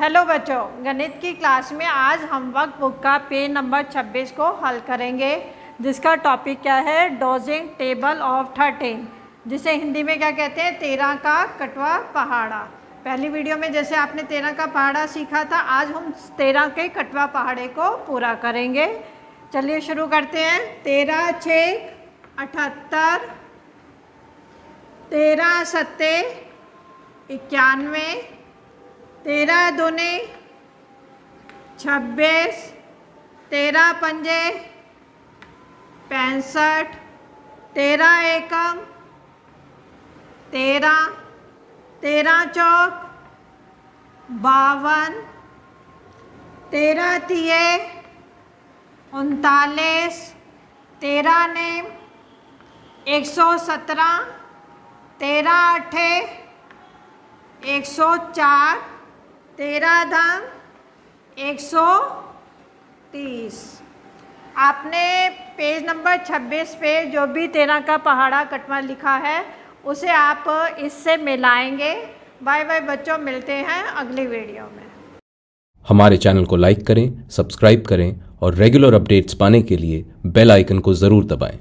Hello बच्चों, गणित की क्लास में आज हम वक्त बुक का पेज नंबर 26 को हल करेंगे, जिसका टॉपिक क्या है? डोजिंग टेबल ऑफ़ थर्टीन जिसे हिंदी में क्या कहते हैं? तेरह का कटवा पहाड़ा। पहली वीडियो में जैसे आपने तेरह का पहाड़ा सीखा था, आज हम तेरह के कटवा पहाड़े को पूरा करेंगे। चलिए शुरू करते हैं। तेरह छः अठहत्तर, तेरह, सत्ते, इक्यानवे तेरह दूनी, छब्बीस तेरह पंजे, पैंसठ तेरह एकम तेरह तेरह चौक, बावन तेरह तिये, उनतालीस तेरह नेम, एक सौ सत्रह तेरह अठे, एक सौ चार तेरह धाम एक सौ तीस। आपने पेज नंबर छब्बीस पे जो भी तेरह का पहाड़ा कटवा लिखा है, उसे आप इससे मिलाएँगे। बाय बाय बच्चों, मिलते हैं अगली वीडियो में। हमारे चैनल को लाइक करें, सब्सक्राइब करें और रेगुलर अपडेट्स पाने के लिए बेल आइकन को ज़रूर दबाएँ।